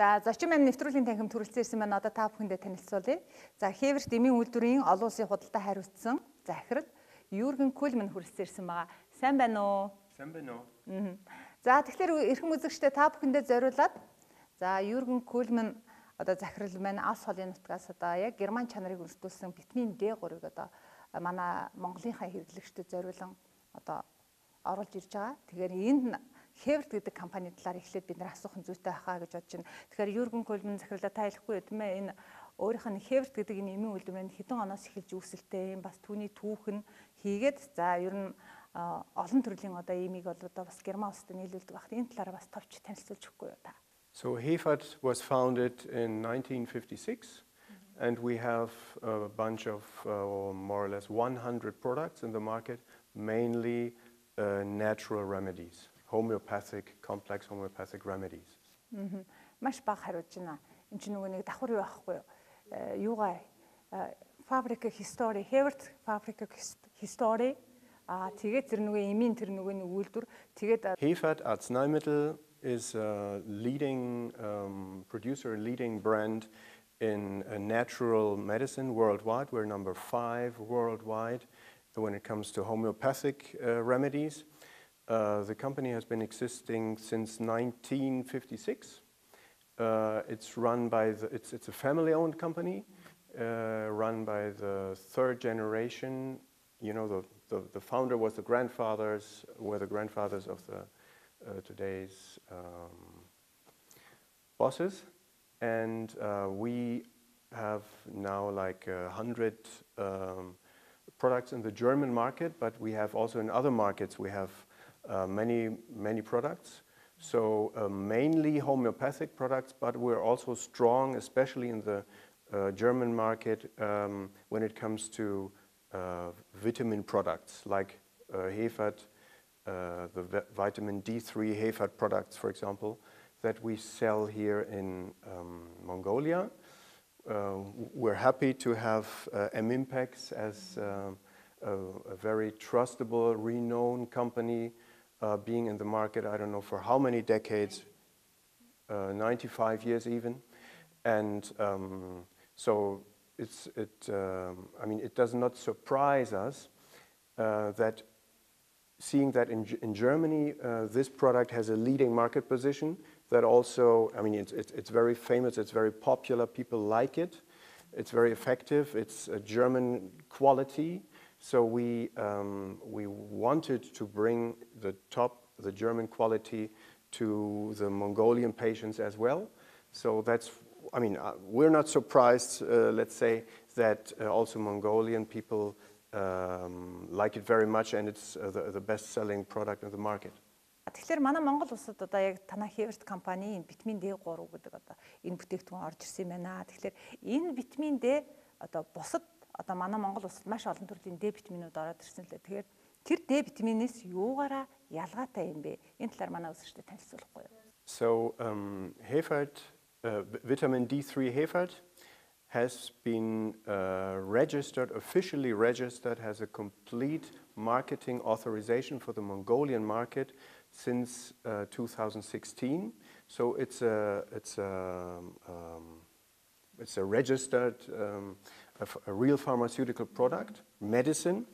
За зочин маань нэвтрүүлгийн танхим төрөлцсөн ирсэн маань одоо та бүхэндээ танилцуулъя. За Хеверт эмийн үйлдвэрийн олон улсын худалдаа хариуцсан захирал Юрген Кулман хүрэлцэн ирсэн байгаа. Сайн байна уу? Сайн байна уу? За тэгэхээр эрхэм үзэгчдээ та бүхэндээ зориулаад за Юрген Кулман одоо захирал маань ас холын нутгаас одоо яг герман чанарыг өрсөлдүүлсэн витамин D3-ыг одоо манай Монголынхаа хэрэглэгчдэд зориулан одоо оруулж ирж байгаа. Тэгэхээр энд Хеврт гэдэг компани талаар эхлээд бид нар асуух зүйтэй байхаа гэж бодож байна. Тэгэхээр Юрген Кулман захирлаа та хэлэхгүй юм ээ энэ өөрийнх нь Хеврт гэдэг энэ эмийн үйлдвэрийн хэдэн оноос эхэлж үүсэлтэй юм бас түүний түүх нь хийгээд за ер нь олон төрлийн одоо эмийг бол одоо бас герман улсад нийлүүлдэг багт энэ талаараа бас товч танилцуулж өгөхгүй юу та. So Hefert was founded in 1956 and we have a bunch of uh, more or less 100 products in the market, mainly uh, natural remedies, homeopathic, complex homeopathic remedies. Mm-hmm. Маш бага хариулж байна. Энд нөгөө нэг давхар юу байхгүй юу? Э, э, history, Hevert. фабрик history аа тэгээд тэр нөгөө эмийн тэр нөгөө нэг үйлдвэр тэгээд э, Hevert Arzneimittel is a leading um, producer, leading brand in natural medicine worldwide. We're number five worldwide when it comes to homeopathic uh, remedies. Uh, the company has been existing since 1956. Uh, it's run by the, it's, it's a family-owned company, uh, run by the third generation. You know, the, the, the founder was the grandfathers, were the grandfathers of the uh, today's um, bosses. And uh, we have now like a hundred um, products in the German market, but we have also in other markets, we have many, many products. So uh, mainly homeopathic products, but we're also strong, especially in the uh, German market, um, when it comes to uh, vitamin products like Hevert, uh, the vitamin D3 Hevert products, for example, that we sell here in um, Mongolia. Uh, we're happy to have uh, M-Impex as uh, a, a, very trustable, renowned company uh, being in the market, I don't know for how many decades, uh, 95 years even. And um, so it's, it, um, I mean, it does not surprise us that seeing that in, in Germany, uh, this product has a leading market position that also, I mean, it's, it's, it's, very famous, it's very popular, people like it, it's very effective, it's a German quality. So we, um, we wanted to bring the top, the German quality to the Mongolian patients as well. So that's, I mean, uh, we're not surprised, uh, let's say, that uh, also Mongolian people um, like it very much and it's uh, the, the best selling product in the market. Тэгэхээр манай Монгол улсад одоо яг танаа Хеверт компани витамин D3 гэдэг одоо энэ бүтээгдэхүүн орж ирсэн юм байна. Тэгэхээр энэ витамин D одоо бусад одоо манай Монгол улсад маш олон төрлийн Д витаминууд ороод ирсэн лээ. Тэгэхээр тэр Д витаминээс юугаараа ялгаатай юм бэ? Энэ талаар манай үзэгчдэд танилцуулахгүй юу? So um uh, vitamin D3 Hevert has been uh, registered, officially registered, has a complete marketing authorization for the Mongolian market since uh, 2016. So it's a, it's a, um, it's a registered um, a, real pharmaceutical product, medicine.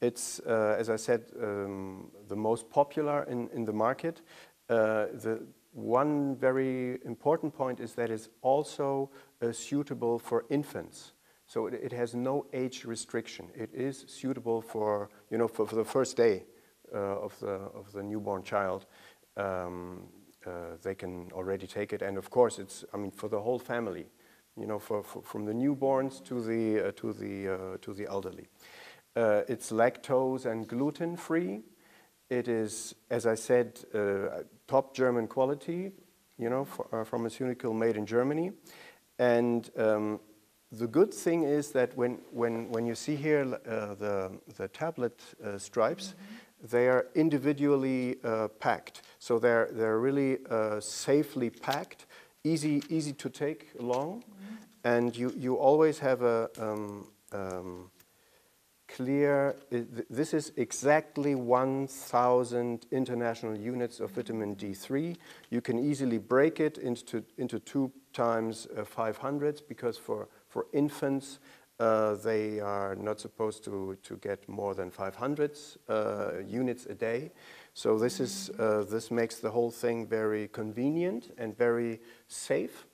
It's, uh, as I said, um, the most popular in, in the market. Uh, the, one very important point is that it's also uh, suitable for infants. So it, it, has no age restriction. It is suitable for, you know, for, for the first day uh, of, the, of the newborn child. Um, uh, they can already take it. And of course, it's, I mean, for the whole family, you know, for, for from the newborns to the, uh, to the, uh, to the elderly. Uh, it's lactose and gluten free. It is, as I said, top German quality, you know, for, pharmaceutical made in Germany. And um, the good thing is that when, when, when you see here uh, the, the tablet uh, stripes, mm -hmm. they are individually uh, packed. So they're, they're really uh, safely packed, easy, easy to take along. And you, you always have a um, um, clear. This is exactly 1,000 international units of vitamin D3. You can easily break it into, into two times uh, 500s because for, for infants, uh, they are not supposed to, to get more than 500 uh, units a day. So this, is, uh, this makes the whole thing very convenient and very safe.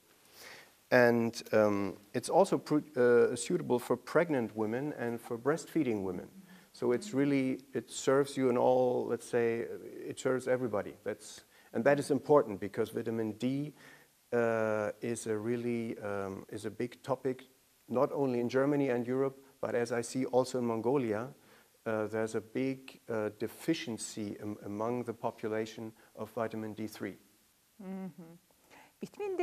And um, it's also uh, suitable for pregnant women and for breastfeeding women. So it's really, it serves you in all, let's say, it serves everybody. That's, and that is important because vitamin D uh, is a really, um, is a big topic, not only in Germany and Europe, but as I see also in Mongolia, uh, there's a big uh, deficiency among the population of vitamin D3. Mm -hmm. Vitamin D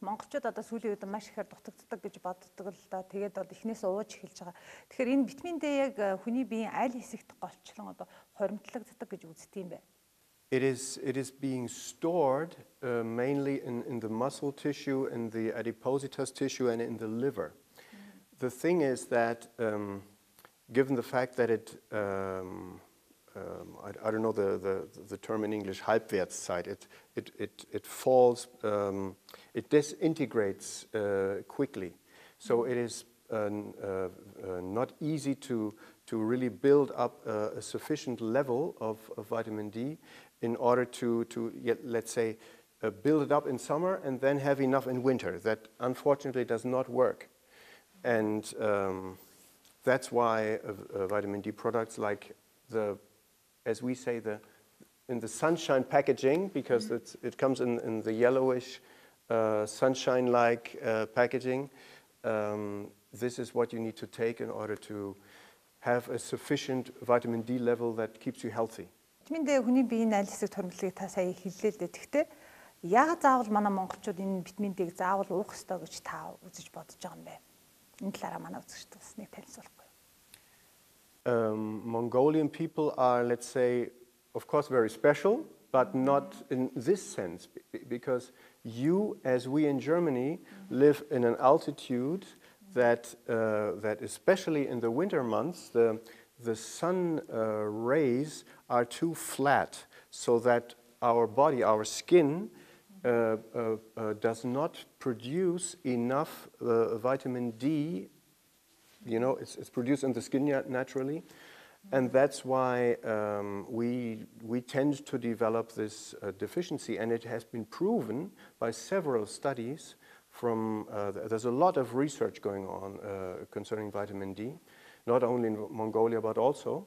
монголчууд одоо сүүлийн үед маш ихээр дутагддаг гэж боддог л да. Тэгээд бол эхнээс ууж эхэлж байгаа. Тэгэхээр энэ витамин D яг э, хүний биеийн аль хэсэгт голчлон одоо хоримтлагддаг гэж үздэг юм бэ? It is, it is being stored uh, mainly in, in the muscle tissue, in the adipositas tissue, and in the liver. Mm. The thing is that, um, given the fact that it um, um, I, I, don't know the, the, the, term in English, Halbwertszeit. It, it, it, it falls, um, it disintegrates uh, quickly. So it is uh, uh, not easy to, to really build up a, a sufficient level of, of, vitamin D in order to, to yet, let's say, uh, build it up in summer and then have enough in winter. That unfortunately does not work. And um, that's why uh, vitamin D products like the as we say, the, in the sunshine packaging, because mm -hmm. it comes in, in the yellowish, uh, sunshine-like uh, packaging. Um, this is what you need to take in order to have a sufficient vitamin D level that keeps you healthy. Витамин D хүний биеийн аль хэсэг тормоглыг та сая хэллээ л дээ. Тэгтээ яг заавал манай монголчууд энэ витамин D-г заавал уух ёстой гэж та үзэж бодож байгаа юм бэ? Энэ талаараа манай үзэгчд бас нэг танилцуулах um, Mongolian people are, let's say, of course, very special, but not in this sense, because you, as we in Germany, live in an altitude that, uh, that especially in the winter months, the, the sun uh, rays are too flat, so that our body, our skin, uh, uh, uh does not produce enough uh, vitamin D you know, it's, it's produced in the skin naturally. And that's why um, we, we tend to develop this uh, deficiency. And it has been proven by several studies from, uh, there's a lot of research going on uh, concerning vitamin D, not only in Mongolia, but also,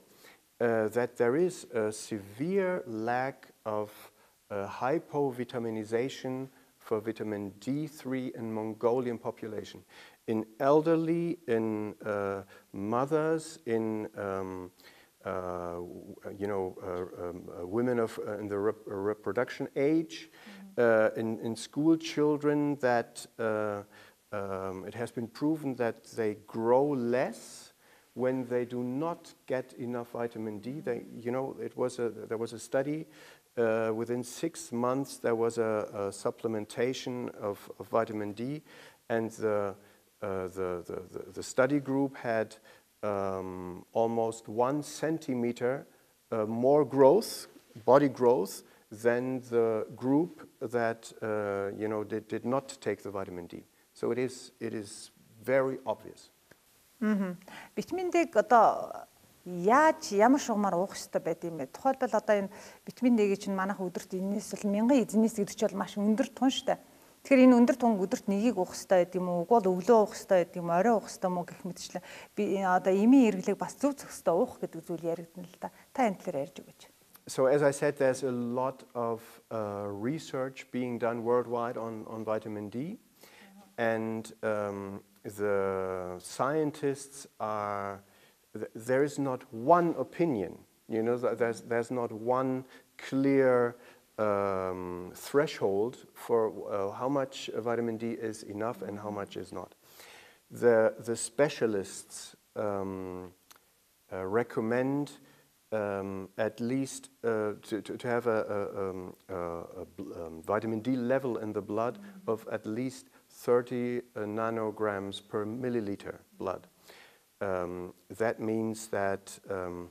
uh, that there is a severe lack of uh, hypovitaminization for vitamin D3 in Mongolian population in elderly, in uh, mothers, in um, uh, you know, uh, um, uh, women of, uh, in the rep reproduction age, mm -hmm. in, in school children that um, it has been proven that they grow less when they do not get enough vitamin D. They, you know, it was a, there was a study uh, within six months there was a, a supplementation of, of, vitamin D and the uh, the, the, the, study group had um, almost one centimeter uh, more growth, body growth, than the group that uh, you know, did, did not take the vitamin D. So it is, it is very obvious. Витамин D-г одоо яаж ямар шугамар уух хэрэгтэй байд юм бэ? Тухайлбал одоо энэ витамин D-г чинь манайх өдөрт энэс бол мянган эзнээс гэдэг чинь бол маш өндөр тун дээ. Тэгэхээр энэ өндөр тун өдөрт нэгийг уух хэрэгтэй гэдэг юм уу? Угуул өглөө уух хэрэгтэй гэдэг юм? Орой уух хэрэгтэй мó гэх мэтчлэн би одоо эмийн эргэлэг бас зөв зөвхөстэй уух гэдэг зүйл яригдана л да. Та энэ талаар ярьж өгөөч. So as I said, there's a lot of uh, research being done worldwide on, on vitamin D. And um, the scientists are, there is not one opinion. You know, there's, there's not one clear um, threshold for uh, how much vitamin D is enough and how much is not. The, the specialists um, uh, recommend um, at least uh, to, to, to, have a, a, um, a, a um, vitamin D level in the blood of at least 30 uh, nanograms per milliliter blood. Um, that means that um,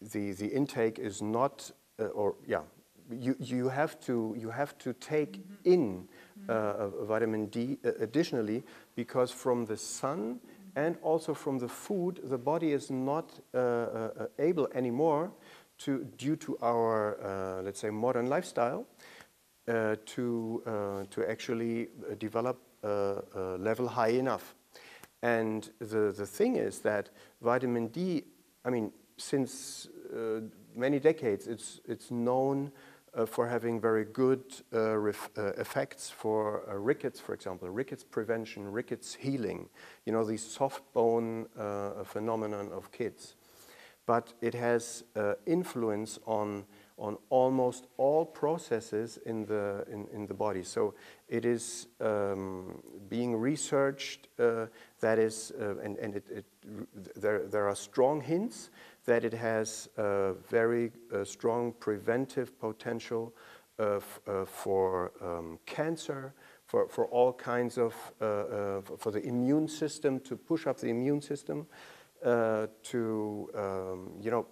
the, the intake is not, uh, or yeah, you, you, have to, you have to take in uh, vitamin D uh, additionally because from the sun and also from the food, the body is not uh, uh, able anymore to, due to our, uh, let's say, modern lifestyle, uh, to, uh, to actually develop a, level high enough. And the, the thing is that vitamin D, I mean, since uh, many decades, it's, it's known uh, for having very good uh, effects for rickets, for example, rickets prevention, rickets healing, you know, the soft bone phenomenon of kids. But it has uh, influence on, on almost all processes in the, in, in the body. So it is um, being researched uh, that is, uh, and, and it, it, there, there are strong hints that it has a very uh, strong preventive potential uh, for um, cancer, for, for all kinds of, uh, for the immune system, to push up the immune system. Uh, to, um, you know,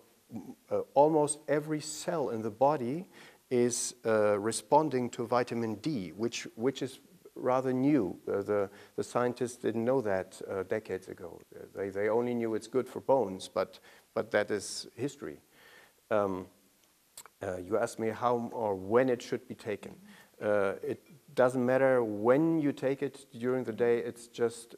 uh, almost every cell in the body is uh, responding to vitamin D, which, which is rather new. Uh, the, the scientists didn't know that uh, decades ago. They, they only knew it's good for bones, but, but that is history. Um, uh, you asked me how or when it should be taken. it doesn't matter when you take it during the day, it's just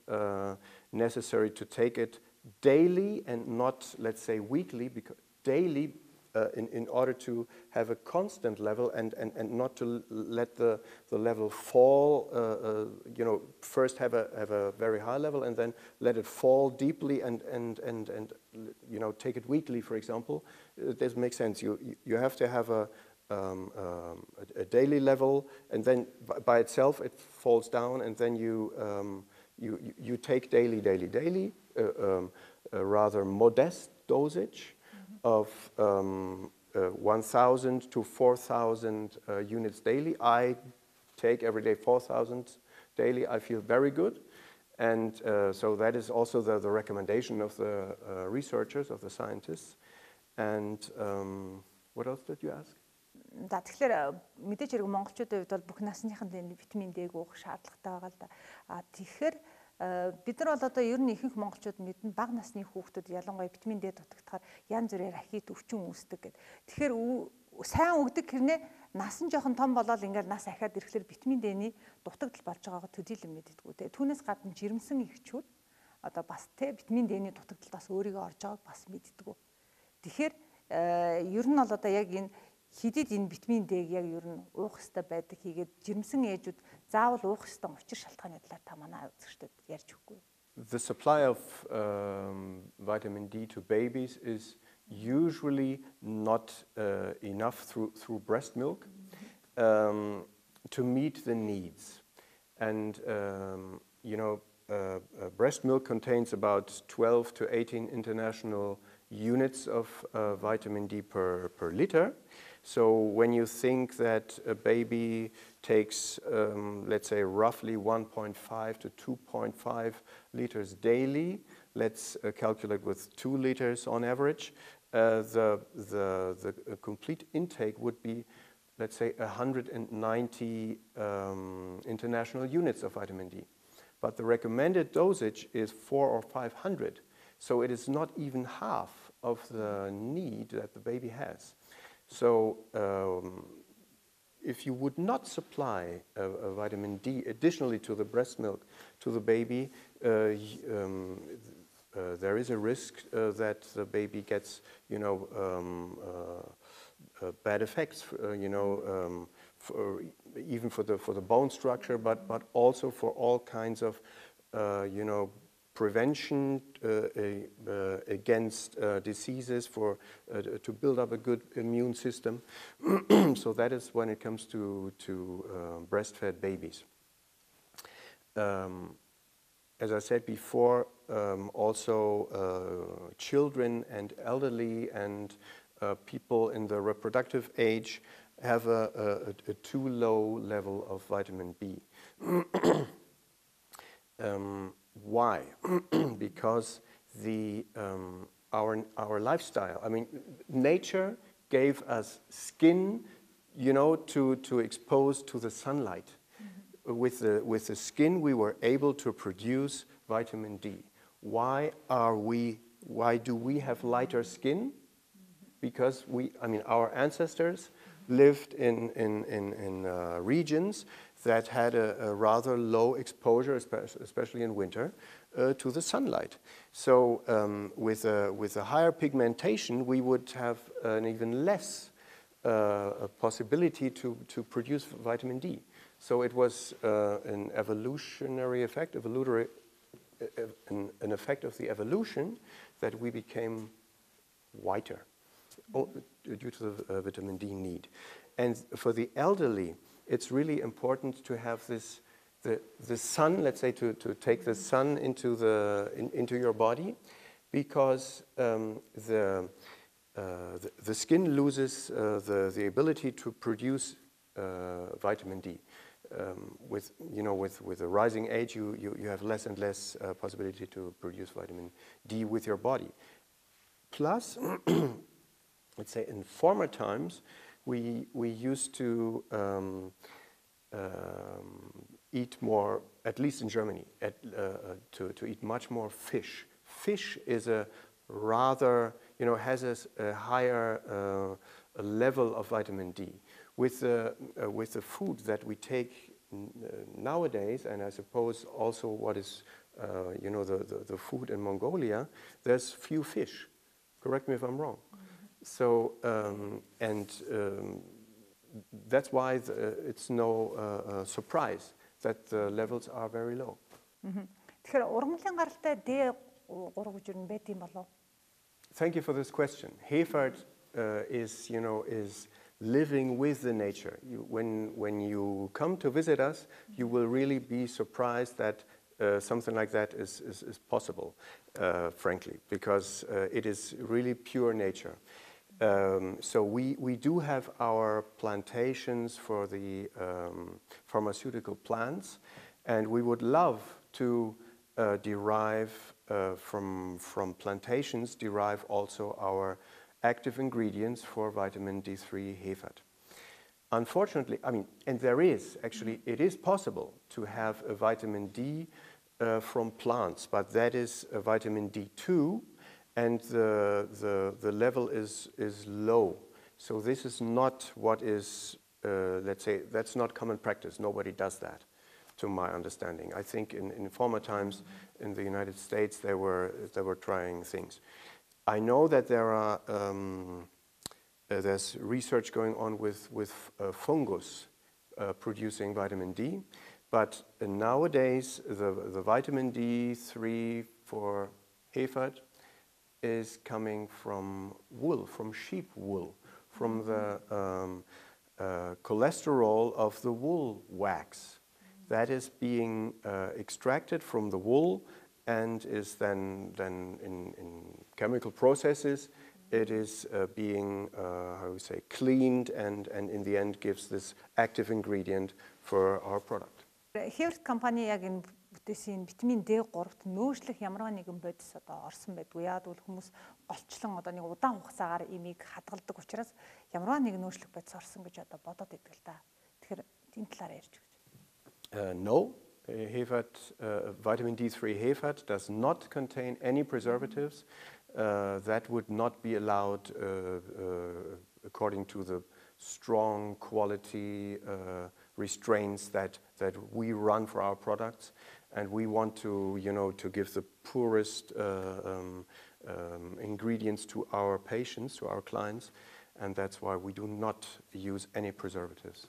necessary to take it daily and not, let's say, weekly, because daily uh, in, in order to have a constant level and, and, and not to let the, the level fall, uh, uh, you know, first have a, have a very high level and then let it fall deeply and, and, and, and you know, take it weekly, for example. It doesn't make sense. You, you have to have a, um, um, a, a, daily level and then by itself it falls down and then you, um, you, you take daily, daily, daily um, a rather modest dosage of um, uh, 1,000 to 4,000 uh, units daily. I take every day 4,000 daily. I feel very good. And uh, so that is also the, the recommendation of the uh, researchers, of the scientists. And um, what else did you ask? За тэгэхээр мэдээж хэрэг монголчуудын хувьд бол бүх насныхан витамин D-г уух шаардлагатай байгаа л да. А тэгэхээр Э, бид нар бол одоо ер нь ихэнх монголчууд мэднэ бага насны хүүхдүүд ялангуяа витамин D дутагдахаар янз бүрээр ахит өвчин үүсдэг гэд. Тэгэхээр сайн өгдөг хэрнээ насан жоохон том болоод ингээл нас ахаад ирэхлээр витамин D-ний дутагдал болж байгаагаа төдийлөн мэддэггүй те. Түүнээс гадна жирэмсэн ихчүүд одоо бас те витамин D-ний дутагдал бас өөрийгөө орж байгааг бас мэддэггүй. Тэгэхээр э, ер нь бол одоо яг энэ хидэд энэ витамин D-г яг ер нь уух хэрэгтэй байдаг хийгээд жирэмсэн ээжүүд заавал уух хэрэгтэй учир шалтгааны талаар та манай үзэгчдэд ярьж өгөхгүй. The supply of um, vitamin D to babies is usually not uh, enough through, through breast milk um, to meet the needs. And, um, you know, uh, uh, breast milk contains about 12 to 18 international units of uh, vitamin D per, per liter. So when you think that a baby takes, um, let's say, roughly 1.5 to 2.5 liters daily, let's uh, calculate with two liters on average, uh, the, the, the complete intake would be, let's say, 190 um, international units of vitamin D. But the recommended dosage is four or 500. So it is not even half of the need that the baby has. So um, if you would not supply a, a vitamin D additionally to the breast milk to the baby, uh, um, uh, there is a risk uh, that the baby gets, you know, um, uh, uh, bad effects, uh, you know, um, for, even for the for the bone structure, but but also for all kinds of, you know, prevention uh, uh, against uh, diseases, for to build up a good immune system. so that is when it comes to to breastfed babies. Um, as I said before, um, also uh, children and elderly and uh, people in the reproductive age have a, a, a too low level of vitamin B. um, why? because the um, our our lifestyle. I mean, nature gave us skin, you know, to to expose to the sunlight. With the with the skin, we were able to produce vitamin D. Why are we? Why do we have lighter skin? Because we, I mean, our ancestors lived in in in, in uh, regions that had a, a, rather low exposure, especially in winter, uh, to the sunlight. So um, with, a, with a higher pigmentation, we would have an even less uh, possibility to, to produce vitamin D. So it was uh, an evolutionary effect, an, an, effect of the evolution that we became whiter due to the uh, vitamin D need. And for the elderly, it's really important to have this the, the sun, let's say, to, to take the sun into, the, in, into your body because um, the, uh, the, the, skin loses uh, the, the ability to produce uh, vitamin D. Um, with, you know, with, with a rising age, you, you, you have less and less uh, possibility to produce vitamin D with your body. Plus, let's say in former times, we, we used to um, um, eat more, at least in Germany, at, uh, uh, to, to eat much more fish. Fish is a rather, you know, has a, a higher uh, level of vitamin D. With the, uh, with the food that we take uh, nowadays, and I suppose also what is, uh, you know, the, the, the, food in Mongolia, there's few fish. Correct me if I'm wrong. Mm -hmm. So, um, and um, that's why the, it's no uh, uh surprise that the levels are very low. Thank you for this question. Hevert uh, is, you know, is living with the nature. You, when, when you come to visit us, you will really be surprised that uh, something like that is, is, is possible, uh, frankly, because uh, it is really pure nature. Um, so we, we do have our plantations for the um, pharmaceutical plants, and we would love to uh, derive uh, from, from plantations, derive also our active ingredients for vitamin D3 Hevert. Unfortunately, I mean, and there is actually, it is possible to have a vitamin D uh, from plants, but that is a vitamin D2 and the, the, the level is, is low. So this is not what is, uh, let's say, that's not common practice. Nobody does that, to my understanding. I think in, in former times in the United States, they were, they were trying things. I know that there are, um, uh, there's research going on with, with uh, fungus uh, producing vitamin D, but nowadays the, the vitamin D3 for Hevert is coming from wool, from sheep wool, from mm-hmm. the um, uh, cholesterol of the wool wax. Mm-hmm. That is being uh, extracted from the wool and is then, then in, in chemical processes, mm-hmm. it is uh, being, uh, how we say, cleaned and, and in the end gives this active ingredient for our product. Health company again бүтээсийн витамин D3-т нөөцлөх ямар нэгэн бодис одоо орсон байдгүй. Яад бол хүмүүс голчлон одоо нэг удаан хугацаагаар имийг хадгалдаг учраас ямар нэгэн нөөцлөх бодис орсон гэж одоо бодоод идэг л да. Тэгэхээр тийм талаар ярьж өгч. Uh, no, Hefert, uh, vitamin D3 Hefert does not contain any preservatives. Uh, that would not be allowed uh, uh, according to the strong quality uh, restraints that, that we run for our products. and we want to, you know, to give the poorest uh, um, um, ingredients to our patients, to our clients, and that's why we do not use any preservatives.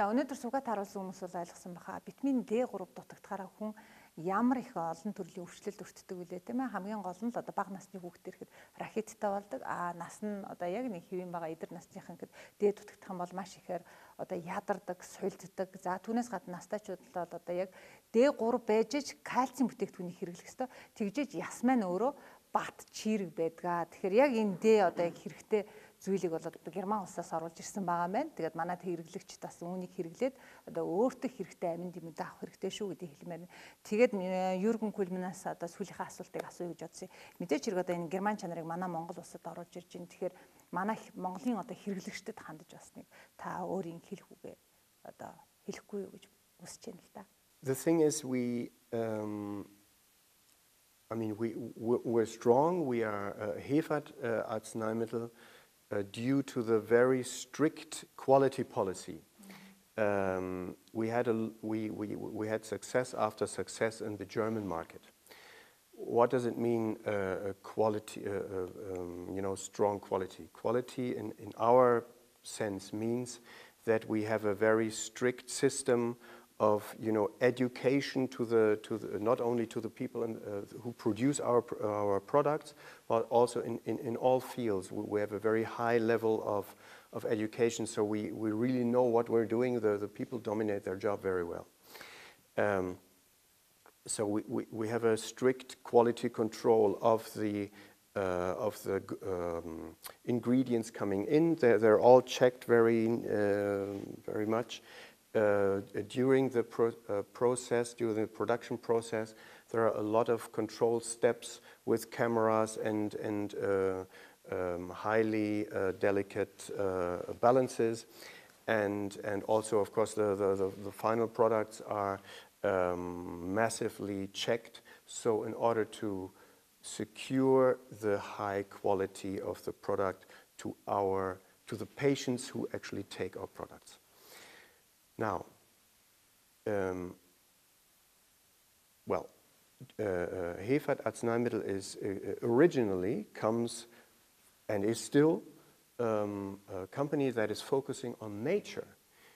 За өнөөдөр сугаад харуулсан хүмүүс бол ойлгосон баха. Витамин D3 дутагдахаараа хүн ямар их олон төрлийн өвчлөлт өртдөг үлээ тийм ээ? Хамгийн гол нь л одоо бага насны хүүхдэр ихэд рахиттай болдог. А нас нь одоо яг нэг хэвэн байгаа эдэр насныхан гэд дээд дутагдах юм бол маш ихээр одоо ядардаг сулддаг за түүнээс гадна настайчууд л бол одоо яг D3 байж ч кальцийн бүтээгдэхүүнийг хэрэглэх ёстой. Тэгжээж яс маань өөрөө бат чирэг байдгаа. Тэгэхээр яг энэ D одоо яг хэрэгтэй зүйлийг бол одоо Герман улсаас оруулж ирсэн байгаа мэн. Тэгээд манайд хэрэглэгч бас үүнийг хэрэглээд одоо өөртөө хэрэгтэй амин дэмэд авах хэрэгтэй шүү гэдгийг хэлмээр. Тэгээд Юрген Кульманаас одоо сүүлийнхээ асуултыг асууя гэж бодсон. Мэдээч хэрэг одоо энэ Герман чанарыг манай Монгол улсад оруулж ирж байна. Тэгэхээр манай Монголын одоо хэрэглэгчдэд хандаж бас нэг та өөрийн хэлэх үгээ одоо хэлэхгүй юу гэж хүсэж байна л да. The thing is we um I mean, we, we're strong. We are uh, Hefat uh, Arzneimittel uh, due to the very strict quality policy. Um, we, had a, we, we, we had success after success in the German market. What does it mean, uh, quality, uh, uh, um, you know, strong quality? Quality in, in our sense means that we have a very strict system of you know education to the to the, not only to the people in, uh, who produce our our products but also in, in, in all fields. We, have a very high level of of education so we, we really know what we're doing. The, the people dominate their job very well. Um, so we, we, we have a strict quality control of the uh, of the um, ingredients coming in. They're, they're all checked very uh, very much uh, during the pro uh, process, during the production process, there are a lot of control steps with cameras and, and uh, um, highly uh, delicate uh, balances. And, and also, of course, the, the, the final products are um, massively checked. So in order to secure the high quality of the product to, our, to the patients who actually take our products. Now, um, well, uh, uh, Hevert Arzneimittel is uh, originally comes and is still um, a company that is focusing on nature.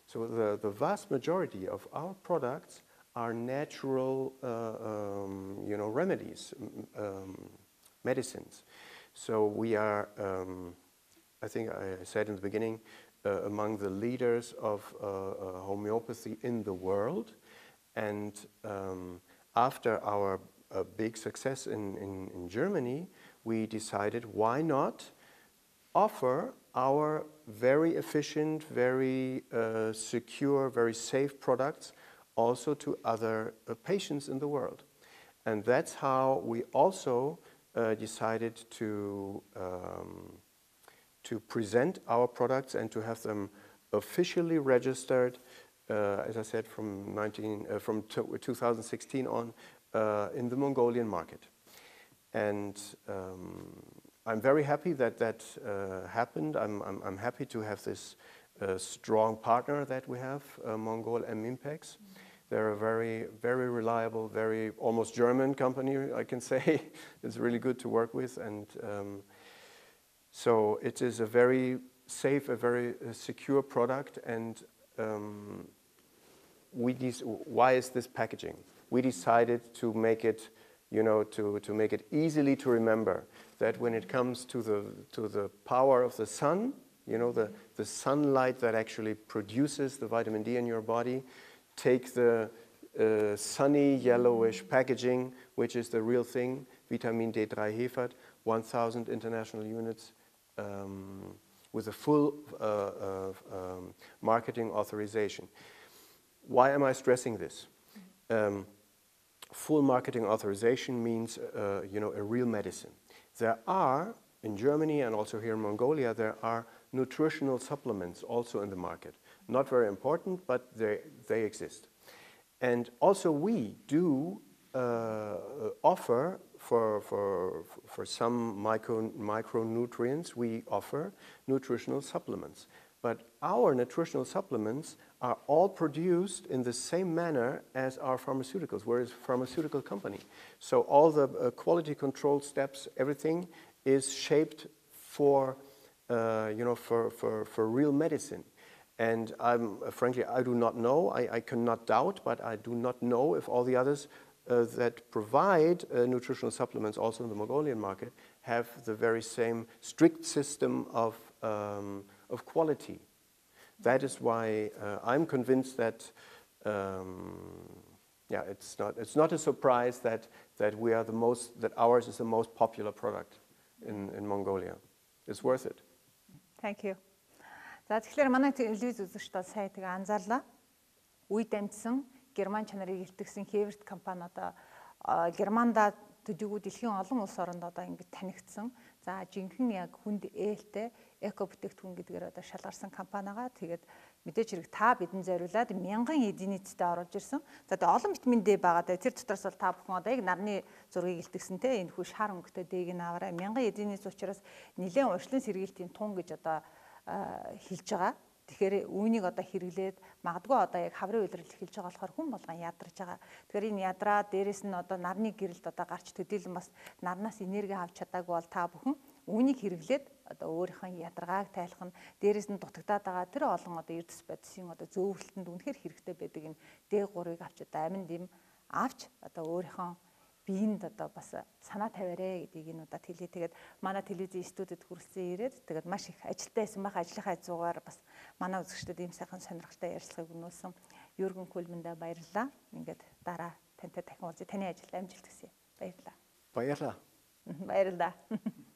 So the, the vast majority of our products are natural, uh, um, you know, remedies, um, medicines. So we are, um, I think I said in the beginning, uh, among the leaders of uh, uh, homeopathy in the world. And um, after our big success in, in, in Germany, we decided why not offer our very efficient, very uh, secure, very safe products also to other uh, patients in the world. And that's how we also uh, decided to um, to present our products and to have them officially registered, uh, as I said, from, 19, uh, from 2016 on uh, in the Mongolian market. And um, I'm very happy that that uh, happened. I'm, I'm, I'm, happy to have this uh, strong partner that we have, uh, Mongol Mimpex. They're a very, very reliable, very almost German company, I can say. it's really good to work with. and. Um, so it is a very safe, a very uh, secure product. And um, we why is this packaging? We decided to make it, you know, to, to make it easily to remember that when it comes to the, to the power of the sun, you know, the, the sunlight that actually produces the vitamin D in your body, take the uh, sunny yellowish packaging, which is the real thing, vitamin D3 Hevert, 1,000 international units, um, with a full uh, uh, um, marketing authorization. Why am I stressing this? Um, full marketing authorization means uh, you know, a real medicine. There are, in Germany and also here in Mongolia, there are nutritional supplements also in the market. Not very important, but they, they exist. And also we do uh, offer for, for, for some micro, micronutrients, we offer nutritional supplements. But our nutritional supplements are all produced in the same manner as our pharmaceuticals. We're a pharmaceutical company. So all the uh, quality control steps, everything is shaped for, uh, you know, for, for, for real medicine. And I'm, uh, frankly, I do not know. I, I cannot doubt, but I do not know if all the others that provide uh, nutritional supplements also in the Mongolian market have the very same strict system of, um, of quality. That is why uh, I'm convinced that um, yeah, it's not, it's not a surprise that, that we are the most, that ours is the most popular product in, in Mongolia. It's worth it. Thank you. За тэгэхээр манай телевиз үзэгчд бол сая тэгээ анзаарлаа. Үе дамжсан Герман чанарыг илтгэсэн Хеверт компани одоо Германда төдийгүй дэлхийн олон улс оронд одоо ингэж танигдсан. За жинхэнэ яг хүнд ээлтэй эко бүтээгдэхүүн гэдгээр одоо шалгарсан компанигаа тэгээд мэдээж хэрэг та бидэн зориулаад мянган эдийн нийтэд оруулж ирсэн. За тэгээ олон витамин D байгаа даа. Тэр дотроос бол та бүхэн одоо яг нарны зургийг илтгэсэн те энэ хүү шар өнгөтэй D-г нь аваарай. Мянган эдийн нийт учраас нэлээд урьдчилан сэргийлтийн тун гэж одоо хэлж байгаа. Тэгэхээр үүнийг одоо хэрэглээд магадгүй одоо яг хаврын үйлрэл эхэлж байгаа болохоор хүн болгон ядарч байгаа. Тэгэхээр энэ ядраа дээрэс нь одоо нарны гэрэлд одоо гарч төдийлөн бас нарнаас энерги авч чадаагүй бол та бүхэн үүнийг хэрэглээд одоо өөрийнхөө ядаргааг тайлах нь дээрэс нь дутагдаад байгаа тэр олон одоо эрдэс бодисын одоо зөөвөрлөлтөнд үнэхээр хэрэгтэй байдаг энэ D3-ыг авч одоо аминд юм авч одоо өөрийнхөө биеинд одоо бас санаа тавиарэ гэдгийг энэ удаад хэлье. Тэгээд манай телевизийн студид хүрэлцэн ирээд тэгээд маш их ажилтаа байсан байх ажлынхаа зугаар бас манай үзэгчдэд ийм сайхан сонирхолтой ярилцлагыг өгнөөсөн Юрген Кулмэндэ баярлалаа. Ингээд дараа тантай дахин уулзъя. Таны ажилд амжилт хүсье. Баярлалаа. Баярлалаа. Баярлалаа.